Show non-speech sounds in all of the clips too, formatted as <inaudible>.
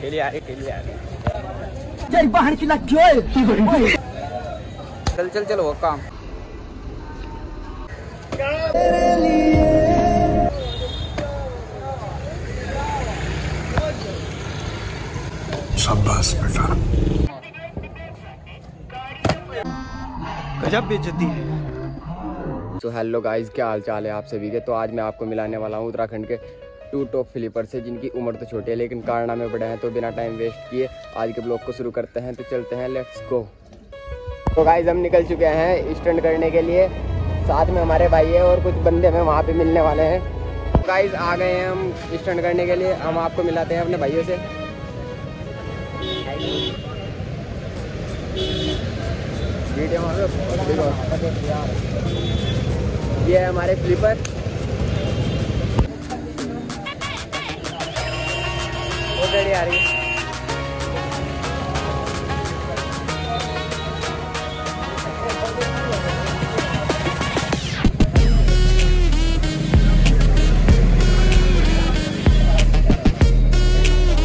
ठेली आ रही ठेली आ रही। तेरी बहन की लग चल चल चल वो काम। शाबाश बेटा। गजब बेइज्जती है। तो हेलो गाइस क्या हाल चाल है आप सभी के? तो आज मैं आपको मिलाने वाला हूँ उत्तराखंड के टू टॉप फ्लिपर से, जिनकी उम्र तो छोटी है, लेकिन कारनामे बड़े हैं तो बिना टाइम वेस्ट किए आज के ब्लॉग को शुरू करते हैं। तो चलते हैं लेट्स गो तो गाइस हम निकल चुके हैं स्टैंड करने के लिए। साथ में हमारे भाई है और कुछ बंदे हमें वहाँ पे मिलने वाले हैं। गाइस आ गए हैं हम स्टंट करने के लिए। हम आपको मिलाते हैं अपने भाइयों से। ये है हमारे स्लीपर वो गाड़ी आ रही है।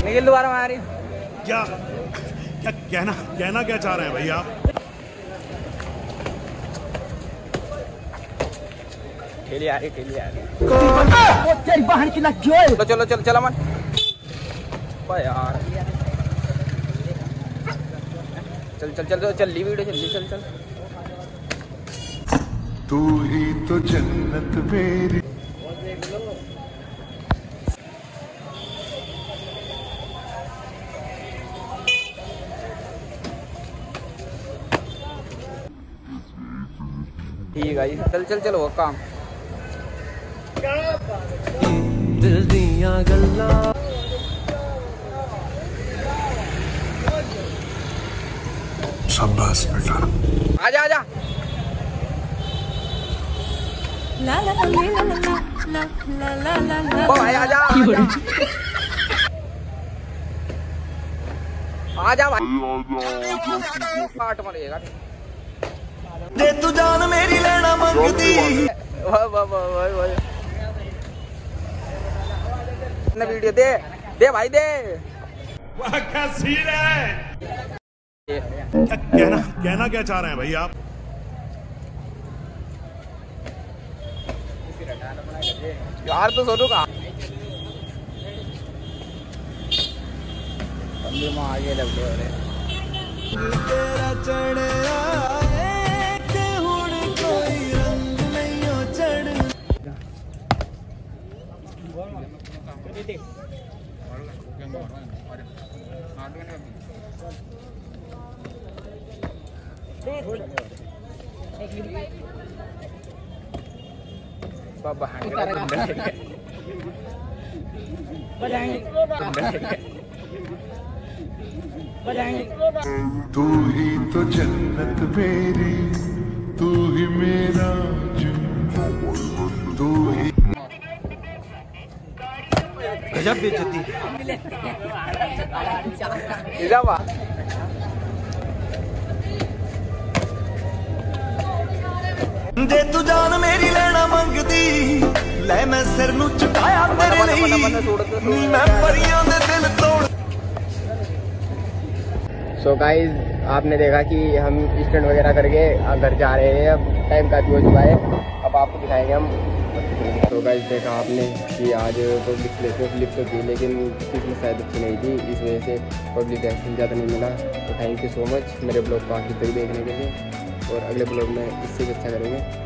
निखिल दोबारा आ रही क्या? क्या कहना कहना क्या चाह रहे हैं भैया आप? ठेली आ रही ठेली आ रही। तेरी बहन की लग चलो चलो चलो चलो मन ओए यार। चल चल चल चल ली वीडियो चल चल चल। तू ही तो जन्नत मेरी। ठीक है चल चल चलो काम। दिल दिया गल्ला। शाबाश बेटा आजा आजा ओ भाई भाई मरेगा दे तू जान मेरी लेना मंगती वाह वाह वाह वाह वाह वीडियो दे दे भाई दे वाह क्या सीन है क्या कहना कहना क्या चाह रहे हैं भैया आप? यार तो सोनू का बंदे आगे लग गए तेरा चढ़या <laughs> तू ही तो जन्नत मेरी तू ही मेरा तू ही गजब बेचती है इधर वा ਦੇ ਤੂੰ ਜਾਨ ਮੇਰੀ ਲੈਣਾ ਮੰਗਦੀ ਲੈ ਮੈਂ ਸਿਰ ਨੂੰ ਝੁਕਾਇਆ ਤੇਰੇ ਲਈ ਨੀ ਮੈਂ ਪਰੀਆਂ ਦੇ ਦਿਲ ਤੋੜ सो गाइज आपने देखा कि हम स्टैंड वगैरह करके घर जा रहे हैं अब टाइम काफी हो चुका है अब आपको दिखाएंगे हम तो गाइज देखा आपने कि आज पब्लिक प्लेस में फ्लिप तो थी लेकिन किस्मत शायद अच्छी नहीं थी इस वजह से पब्लिक रिएक्शन ज़्यादा नहीं मिला तो थैंक यू सो मच मेरे ब्लॉग को आखिर तक देखने के लिए और अगले ब्लॉग में इससे भी अच्छा करेंगे।